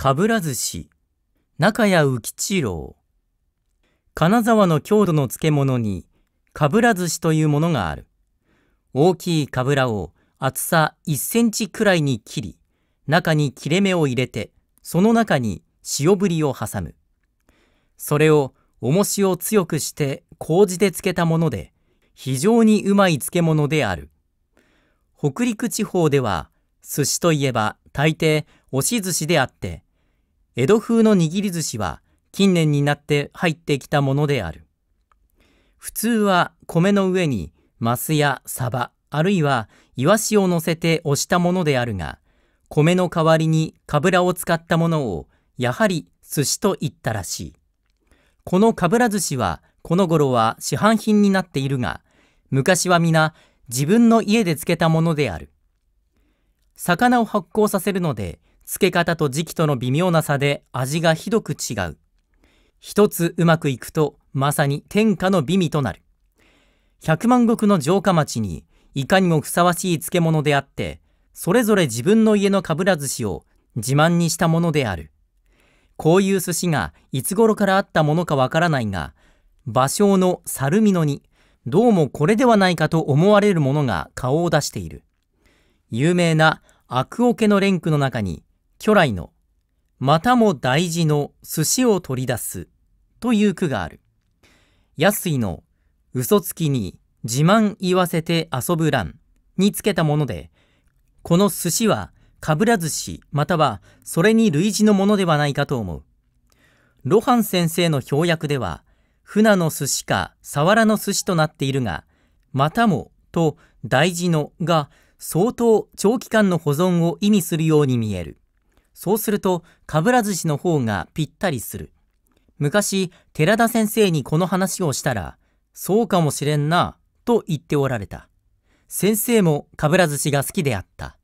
かぶら寿司、中谷浮吉郎。金沢の郷土の漬物に、かぶら寿司というものがある。大きいかぶらを厚さ1センチくらいに切り、中に切れ目を入れて、その中に塩ぶりを挟む。それを重しを強くして麹で漬けたもので、非常にうまい漬物である。北陸地方では、寿司といえば大抵押し寿司であって、江戸風の握り寿司は近年になって入ってきたものである。普通は米の上にマスやサバ、あるいはイワシを乗せて押したものであるが、米の代わりにかぶらを使ったものをやはり寿司と言ったらしい。このかぶら寿司はこの頃は市販品になっているが、昔は皆自分の家で漬けたものである。魚を発酵させるので、漬け方と時期との微妙な差で味がひどく違う。一つうまくいくと、まさに天下の美味となる。百万石の城下町に、いかにもふさわしい漬物であって、それぞれ自分の家のかぶら寿司を自慢にしたものである。こういう寿司がいつ頃からあったものかわからないが、芭蕉の猿美濃に、どうもこれではないかと思われるものが顔を出している。有名な悪桶の連句の中に、巨来の、またも大事の寿司を取り出すという句がある。安いの、嘘つきに自慢言わせて遊ぶ欄につけたもので、この寿司はかぶら寿司またはそれに類似のものではないかと思う。露伴先生の表訳では、船の寿司か俵の寿司となっているが、またもと大事のが相当長期間の保存を意味するように見える。そうすると、かぶら寿司の方がぴったりする。昔、寺田先生にこの話をしたら、そうかもしれんな、と言っておられた。先生もかぶら寿司が好きであった。